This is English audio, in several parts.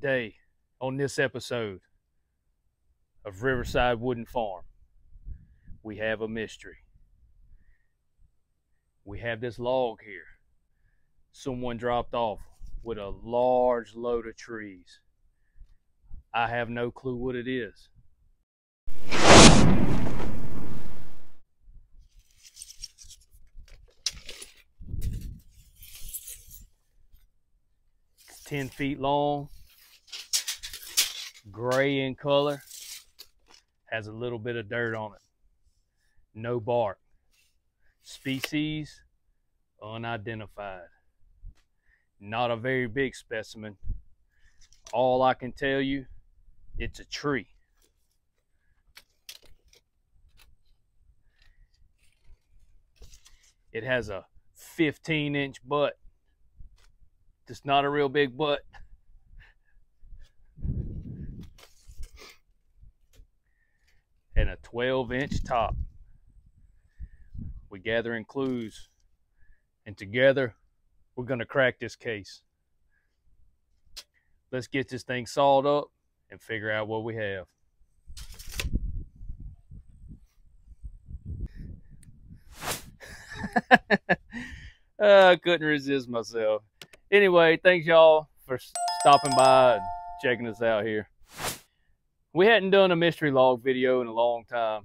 Today, on this episode of Riverside Wood & Farm, we have a mystery. We have this log here. Someone dropped off with a large load of trees. I have no clue what it is. It's 10 feet long, gray in color, has a little bit of dirt on it, no bark. Species unidentified. Not a very big specimen. All I can tell you, it's a tree. It has a 15 inch butt. Just not a real big butt. And a 12 inch top. We're gathering clues. And together, we're going to crack this case. Let's get this thing sawed up and figure out what we have. uh, I couldn't resist myself. Anyway, thanks y'all for stopping by and checking us out here. We hadn't done a mystery log video in a long time.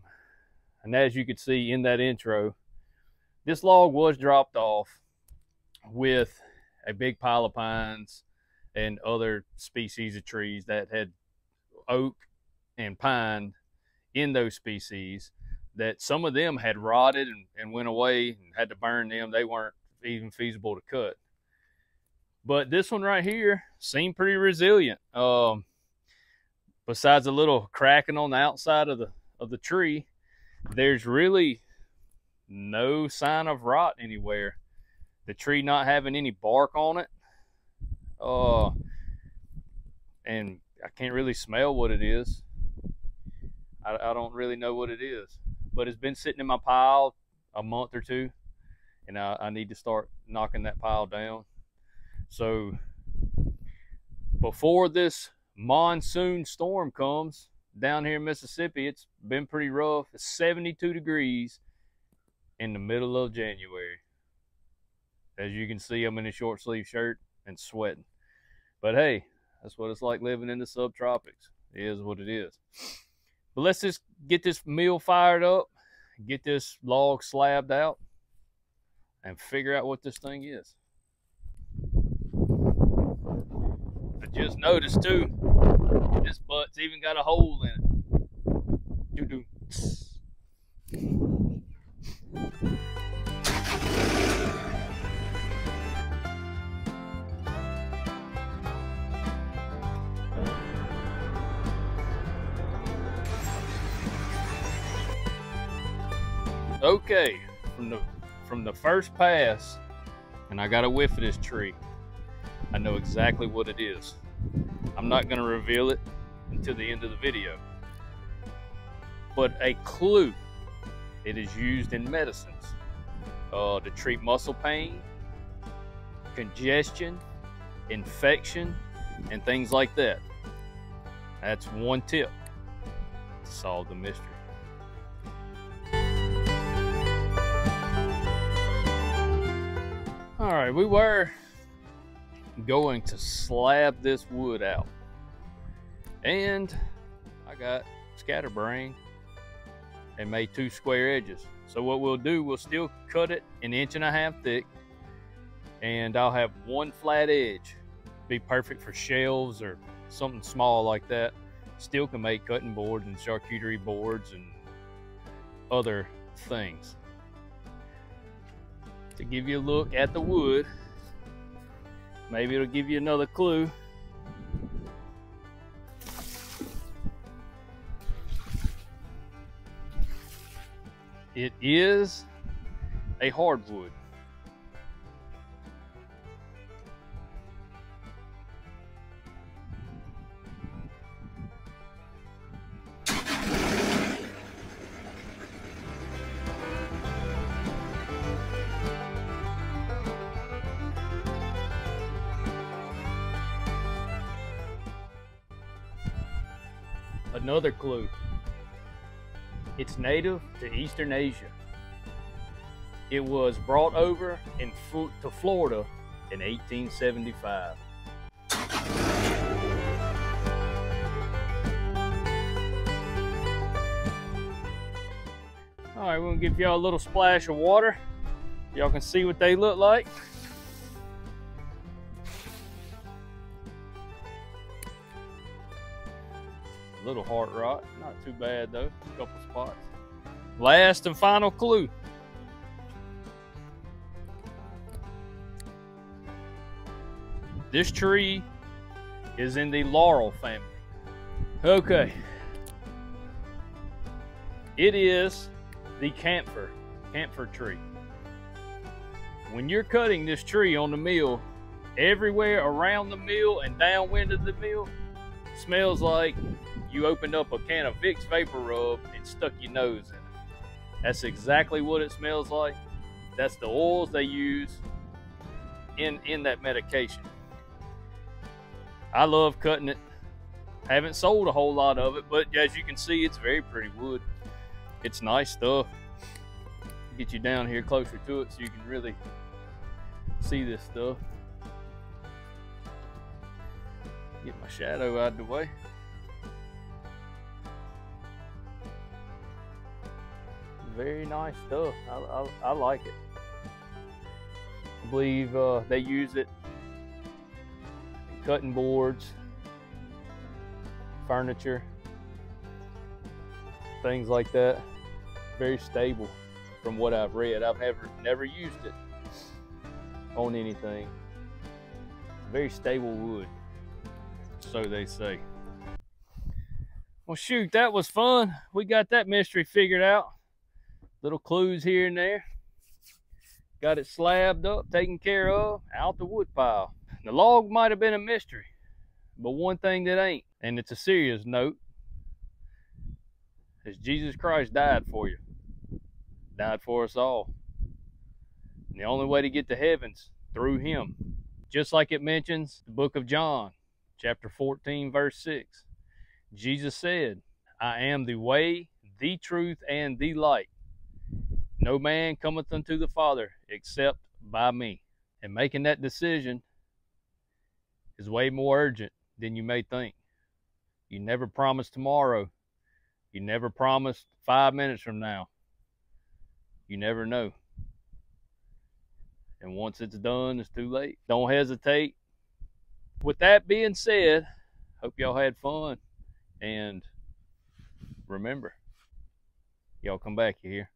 And as you could see in that intro, this log was dropped off with a big pile of pines and other species of trees that had oak and pine in those species that some of them had rotted and, and went away and had to burn them. They weren't even feasible to cut. But this one right here seemed pretty resilient. Um, besides a little cracking on the outside of the of the tree, there's really no sign of rot anywhere. The tree not having any bark on it. Uh, and I can't really smell what it is. I, I don't really know what it is but it's been sitting in my pile a month or two, and I, I need to start knocking that pile down. So before this monsoon storm comes down here in Mississippi, it's been pretty rough. It's 72 degrees in the middle of January. As you can see, I'm in a short sleeve shirt and sweating. But hey, that's what it's like living in the subtropics. It is what it is. But let's just get this mill fired up, get this log slabbed out, and figure out what this thing is. I just noticed too, this butt's even got a hole in it. Doo doo. Okay, from the from the first pass, and I got a whiff of this tree. I know exactly what it is. I'm not going to reveal it until the end of the video. But a clue. It is used in medicines uh, to treat muscle pain, congestion, infection, and things like that. That's one tip to solve the mystery. All right, we were going to slab this wood out. And I got scatterbrain and made two square edges. So what we'll do, we'll still cut it an inch and a half thick and I'll have one flat edge. Be perfect for shelves or something small like that. Still can make cutting boards and charcuterie boards and other things to give you a look at the wood. Maybe it'll give you another clue. It is a hardwood. Another clue. It's native to Eastern Asia. It was brought over in, to Florida in 1875. All right, we're gonna give y'all a little splash of water. Y'all can see what they look like. Little heart rot, not too bad though, a couple spots. Last and final clue. This tree is in the laurel family. Okay. It is the camphor, camphor tree. When you're cutting this tree on the mill, everywhere around the mill and downwind of the mill smells like you opened up a can of Vicks VapoRub and stuck your nose in it. That's exactly what it smells like. That's the oils they use in, in that medication. I love cutting it. Haven't sold a whole lot of it, but as you can see, it's very pretty wood. It's nice stuff. Get you down here closer to it so you can really see this stuff. Get my shadow out of the way. Very nice stuff. I, I, I like it. I believe uh, they use it in cutting boards, furniture, things like that. Very stable from what I've read. I've never never used it on anything. Very stable wood, so they say. Well, shoot, that was fun. We got that mystery figured out. Little clues here and there. Got it slabbed up, taken care of, out the wood pile. The log might have been a mystery, but one thing that ain't, and it's a serious note, is Jesus Christ died for you. Died for us all. And the only way to get to heaven's through him. Just like it mentions the book of John, chapter 14, verse 6. Jesus said, I am the way, the truth, and the light. No man cometh unto the Father except by me. And making that decision is way more urgent than you may think. You never promised tomorrow. You never promised five minutes from now. You never know. And once it's done, it's too late. Don't hesitate. With that being said, hope y'all had fun. And remember, y'all come back here.